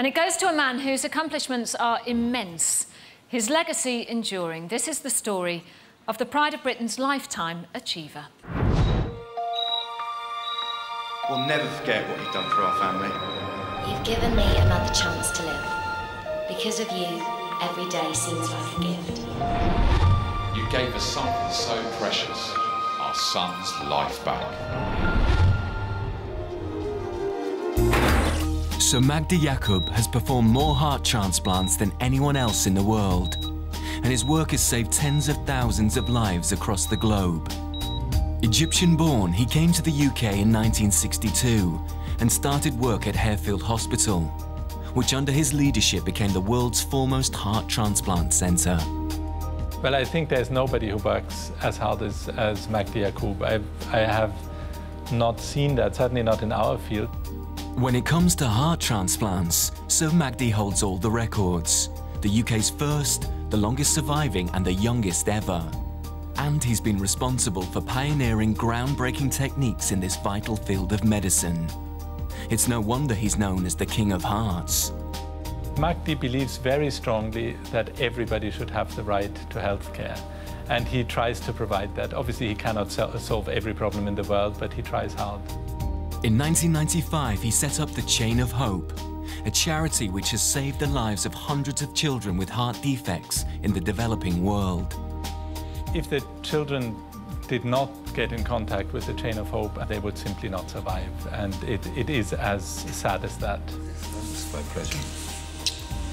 And it goes to a man whose accomplishments are immense, his legacy enduring. This is the story of the Pride of Britain's lifetime achiever. We'll never forget what you've done for our family. You've given me another chance to live. Because of you, every day seems like a gift. You gave us something so precious, our son's life back. Sir Magdi Yacoub has performed more heart transplants than anyone else in the world, and his work has saved tens of thousands of lives across the globe. Egyptian born, he came to the UK in 1962 and started work at Harefield Hospital, which under his leadership became the world's foremost heart transplant centre. Well, I think there's nobody who works as hard as, as Magdi Yacoub. I, I have not seen that, certainly not in our field. When it comes to heart transplants, Sir Magdi holds all the records. The UK's first, the longest surviving and the youngest ever and he's been responsible for pioneering groundbreaking techniques in this vital field of medicine. It's no wonder he's known as the King of Hearts. Magdi believes very strongly that everybody should have the right to health care. And he tries to provide that. Obviously, he cannot solve every problem in the world, but he tries hard. In 1995, he set up the Chain of Hope, a charity which has saved the lives of hundreds of children with heart defects in the developing world. If the children did not get in contact with the chain of hope, they would simply not survive. And it, it is as sad as that. It's my pleasure.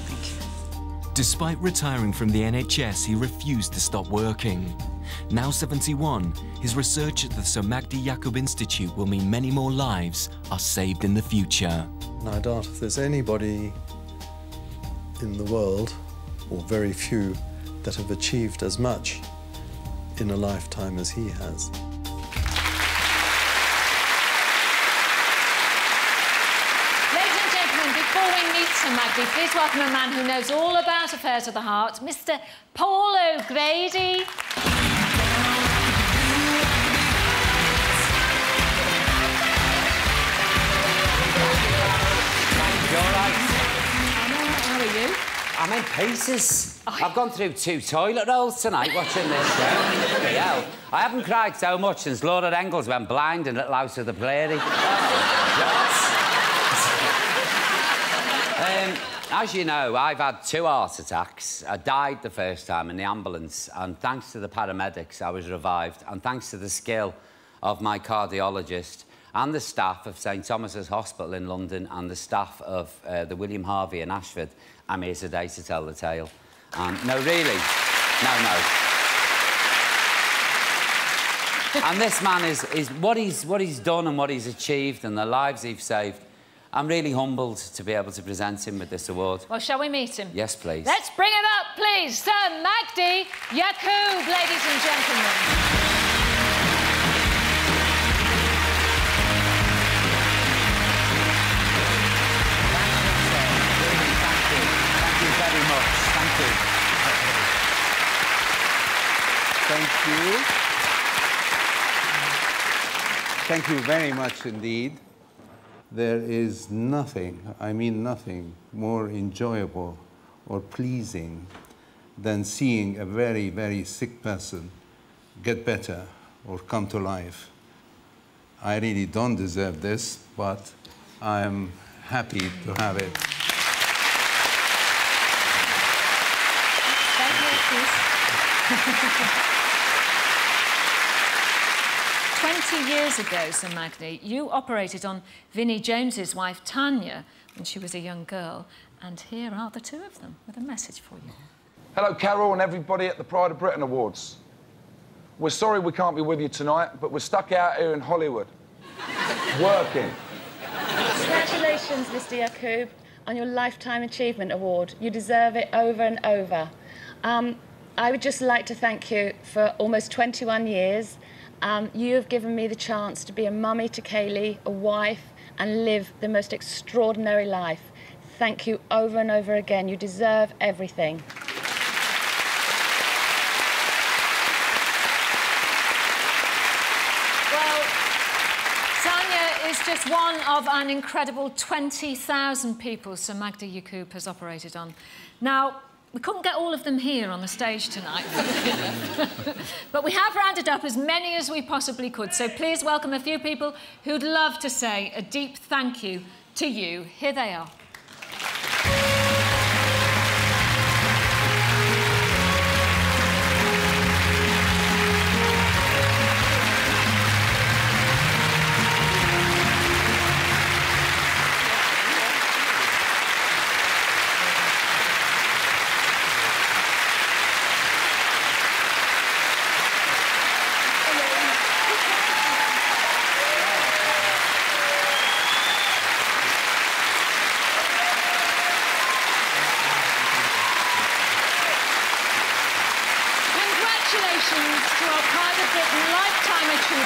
Thank you. Despite retiring from the NHS, he refused to stop working. Now 71, his research at the Sir Magdi Yacoub Institute will mean many more lives are saved in the future. I doubt if there's anybody in the world, or very few, that have achieved as much in a lifetime as he has. Ladies and gentlemen, before we meet Sir Magdi, please welcome a man who knows all about affairs of the heart, Mr Paul O'Grady. I'm in pieces. Oh. I've gone through two toilet rolls tonight watching this show. yeah. I haven't cried so much since Laura Ingalls went blind in Little House of the Prairie. um, as you know, I've had two heart attacks. I died the first time in the ambulance, and thanks to the paramedics, I was revived, and thanks to the skill of my cardiologist and the staff of St Thomas's Hospital in London and the staff of uh, the William Harvey in Ashford, I'm here today to tell the tale. Um, no, really. No, no. and this man is, is what, he's, what he's done and what he's achieved and the lives he's saved. I'm really humbled to be able to present him with this award. Well, shall we meet him? Yes, please. Let's bring him up, please. Sir Magdi Yacoub, ladies and gentlemen. Thank you. Thank you very much indeed. There is nothing, I mean nothing, more enjoyable or pleasing than seeing a very, very sick person get better or come to life. I really don't deserve this, but I'm happy to have it. Thank you, 20 years ago, Sir Magdi, you operated on Vinnie Jones's wife, Tanya, when she was a young girl. And here are the two of them with a message for you. Hello, Carol and everybody at the Pride of Britain Awards. We're sorry we can't be with you tonight, but we're stuck out here in Hollywood, working. Congratulations, Mr Yacoub, on your Lifetime Achievement Award. You deserve it over and over. Um, I would just like to thank you for almost 21 years um, you have given me the chance to be a mummy to Kaylee, a wife, and live the most extraordinary life. Thank you over and over again. You deserve everything. Is just one of an incredible 20,000 people Sir Magdi Yacoub has operated on. Now, we couldn't get all of them here on the stage tonight, but we have rounded up as many as we possibly could. So please welcome a few people who'd love to say a deep thank you to you. Here they are.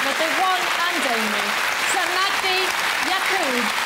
Britain Lifetime Achiever, the one and only, Sir Yacoub.